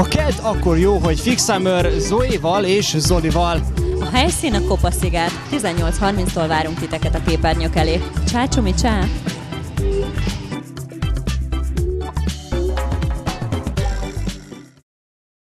Ha kelt, akkor jó, hogy Fixamer Zoéval és Zolival. A helyszín a Kopaszigát. 18.30-tól várunk titeket a képernyők elé. Csácsumi, csá!